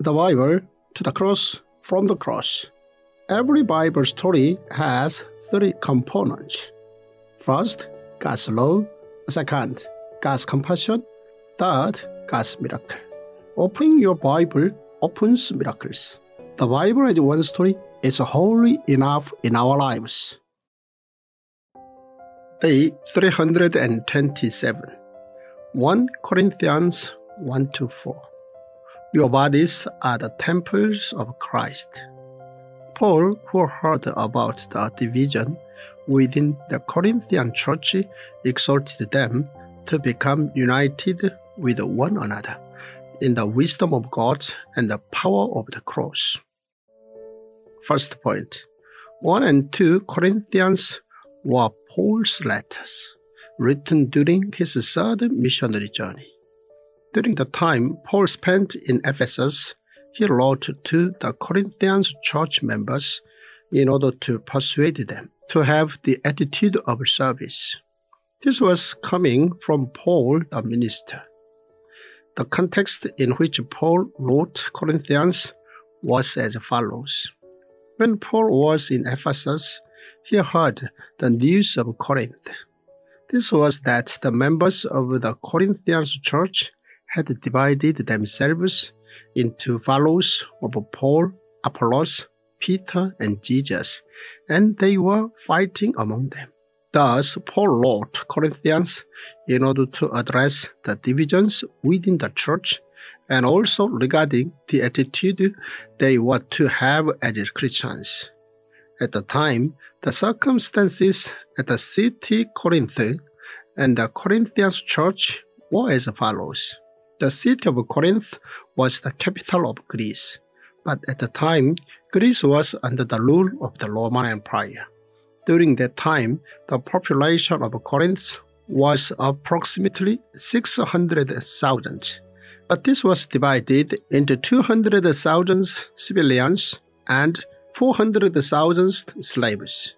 the Bible to the cross from the cross. Every Bible story has three components. First, God's law. Second, God's compassion. Third, God's miracle. Opening your Bible opens miracles. The Bible as one story is wholly enough in our lives. Day 327 1 Corinthians 1 to 4. Your bodies are the temples of Christ. Paul, who heard about the division within the Corinthian church, exhorted them to become united with one another in the wisdom of God and the power of the cross. First point 1 and 2 Corinthians were Paul's letters, written during his third missionary journey. During the time Paul spent in Ephesus, he wrote to the Corinthians church members in order to persuade them to have the attitude of service. This was coming from Paul the minister. The context in which Paul wrote Corinthians was as follows. When Paul was in Ephesus, he heard the news of Corinth. This was that the members of the Corinthians church had divided themselves into followers of Paul, Apollos, Peter, and Jesus, and they were fighting among them. Thus, Paul wrote Corinthians in order to address the divisions within the church and also regarding the attitude they were to have as Christians. At the time, the circumstances at the city Corinth and the Corinthians church were as follows. The city of Corinth was the capital of Greece, but at the time, Greece was under the rule of the Roman Empire. During that time, the population of Corinth was approximately 600,000, but this was divided into 200,000 civilians and 400,000 slaves.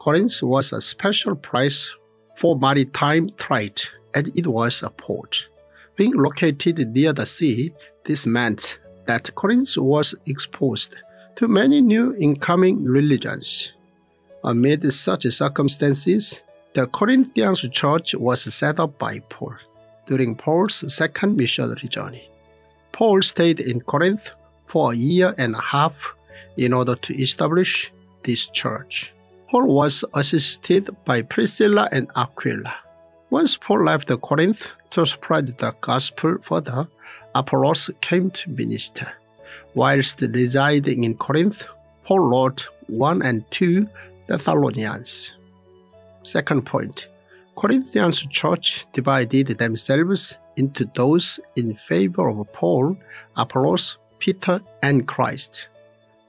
Corinth was a special place for maritime trade, and it was a port. Being located near the sea, this meant that Corinth was exposed to many new incoming religions. Amid such circumstances, the Corinthian church was set up by Paul during Paul's second missionary journey. Paul stayed in Corinth for a year and a half in order to establish this church. Paul was assisted by Priscilla and Aquila. Once Paul left Corinth to spread the gospel further, Apollos came to minister. Whilst residing in Corinth, Paul wrote 1 and 2 Thessalonians. Second point Corinthians church divided themselves into those in favor of Paul, Apollos, Peter, and Christ.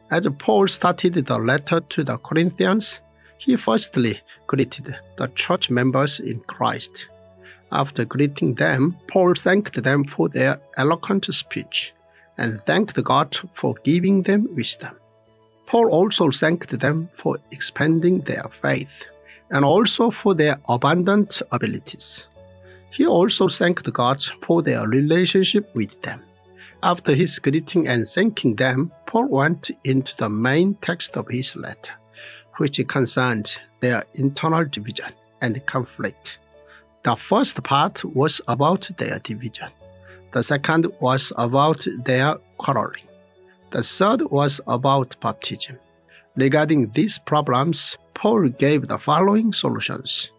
As Paul started the letter to the Corinthians, he firstly greeted the church members in Christ. After greeting them, Paul thanked them for their eloquent speech and thanked God for giving them wisdom. Paul also thanked them for expanding their faith and also for their abundant abilities. He also thanked God for their relationship with them. After his greeting and thanking them, Paul went into the main text of his letter which concerned their internal division and conflict. The first part was about their division. The second was about their quarreling. The third was about baptism. Regarding these problems, Paul gave the following solutions.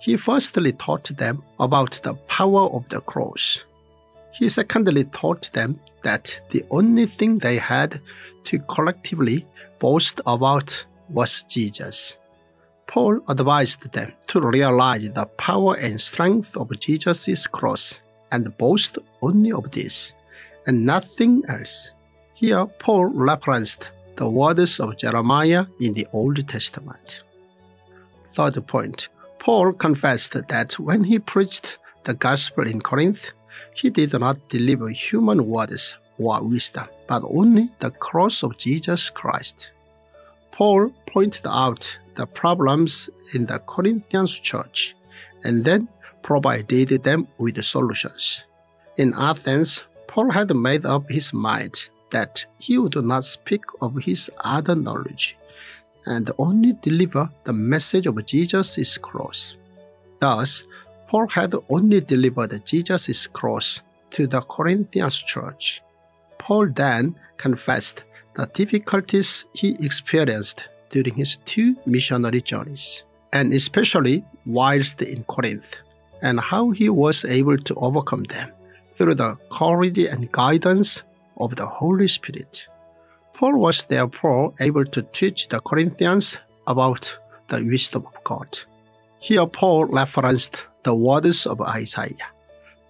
He firstly taught them about the power of the cross. He secondly taught them that the only thing they had to collectively boast about was Jesus. Paul advised them to realize the power and strength of Jesus' cross and boast only of this and nothing else. Here, Paul referenced the words of Jeremiah in the Old Testament. Third point Paul confessed that when he preached the gospel in Corinth, he did not deliver human words or wisdom, but only the cross of Jesus Christ. Paul pointed out the problems in the Corinthians church and then provided them with solutions. In Athens, Paul had made up his mind that he would not speak of his other knowledge and only deliver the message of Jesus' cross. Thus, Paul had only delivered Jesus' cross to the Corinthians church. Paul then confessed the difficulties he experienced during his two missionary journeys, and especially whilst in Corinth, and how he was able to overcome them through the courage and guidance of the Holy Spirit. Paul was therefore able to teach the Corinthians about the wisdom of God. Here, Paul referenced the words of Isaiah.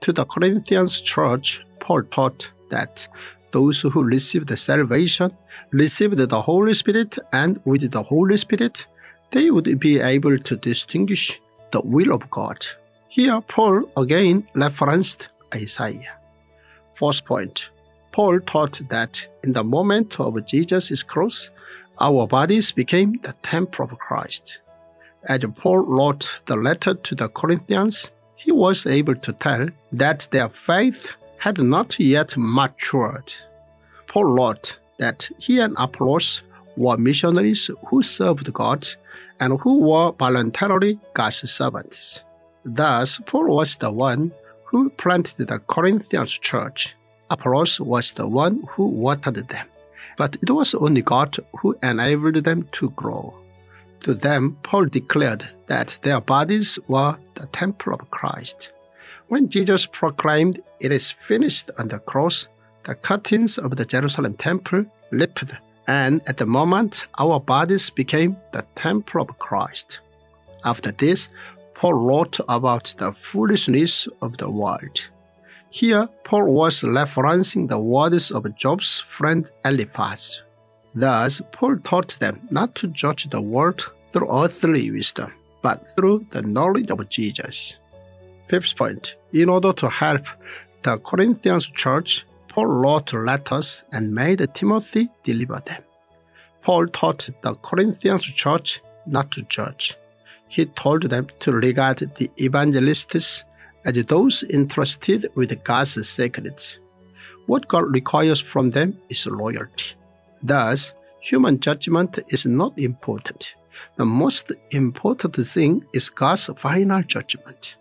To the Corinthians church, Paul taught that those who received salvation received the Holy Spirit, and with the Holy Spirit, they would be able to distinguish the will of God. Here, Paul again referenced Isaiah. First point Paul taught that in the moment of Jesus' cross, our bodies became the temple of Christ. As Paul wrote the letter to the Corinthians, he was able to tell that their faith had not yet matured. Paul wrote that he and Apollos were missionaries who served God and who were voluntarily God's servants. Thus, Paul was the one who planted the Corinthians church. Apollos was the one who watered them. But it was only God who enabled them to grow. To them, Paul declared that their bodies were the temple of Christ. When Jesus proclaimed, It is finished on the cross, the curtains of the Jerusalem temple lifted, and at the moment our bodies became the temple of Christ. After this, Paul wrote about the foolishness of the world. Here, Paul was referencing the words of Job's friend Eliphaz. Thus, Paul taught them not to judge the world through earthly wisdom, but through the knowledge of Jesus. Fifth point, in order to help the Corinthians church, Paul wrote letters and made Timothy deliver them. Paul taught the Corinthians church not to judge. He told them to regard the evangelists as those entrusted with God's secrets. What God requires from them is loyalty. Thus, human judgment is not important. The most important thing is God's final judgment.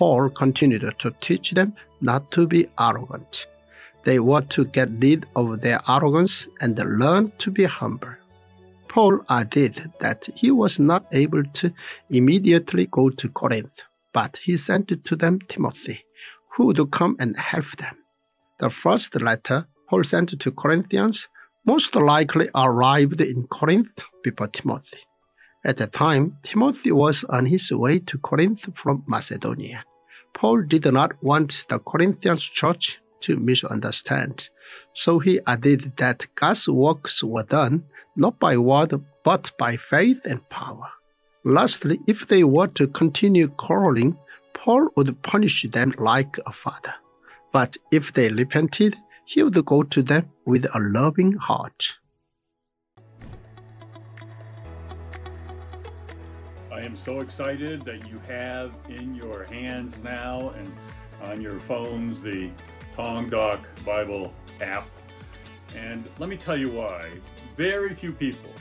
Paul continued to teach them not to be arrogant. They were to get rid of their arrogance and learn to be humble. Paul added that he was not able to immediately go to Corinth, but he sent to them Timothy, who would come and help them. The first letter Paul sent to Corinthians most likely arrived in Corinth before Timothy. At the time, Timothy was on his way to Corinth from Macedonia. Paul did not want the Corinthians church to misunderstand. So he added that God's works were done not by word but by faith and power. Lastly, if they were to continue quarreling, Paul would punish them like a father. But if they repented, he would go to them with a loving heart. I am so excited that you have in your hands now and on your phones the Tongdok Bible app. And let me tell you why. Very few people,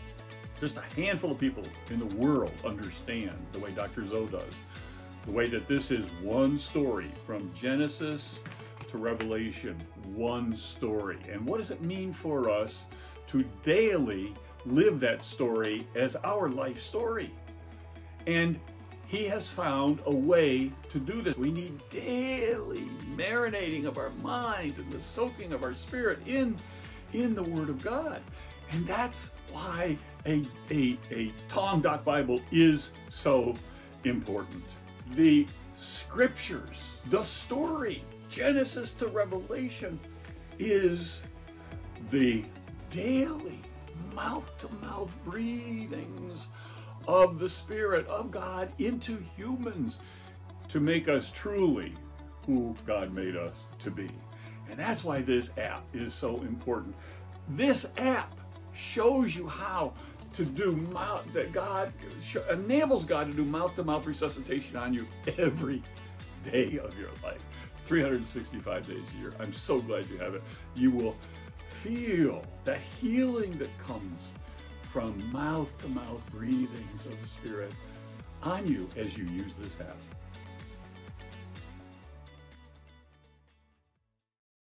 just a handful of people in the world understand the way Dr. Zoh does. The way that this is one story from Genesis to Revelation, one story. And what does it mean for us to daily live that story as our life story? And he has found a way to do this. We need daily marinating of our mind and the soaking of our spirit in, in the Word of God. And that's why a, a, a Tongdok Bible is so important. The scriptures, the story, Genesis to Revelation, is the daily mouth to mouth breathings of the Spirit of God into humans to make us truly who God made us to be. And that's why this app is so important. This app shows you how to do mouth that God enables God to do mouth to mouth resuscitation on you every day of your life. 365 days a year. I'm so glad you have it. You will feel that healing that comes from mouth to mouth breathings of the Spirit on you as you use this app.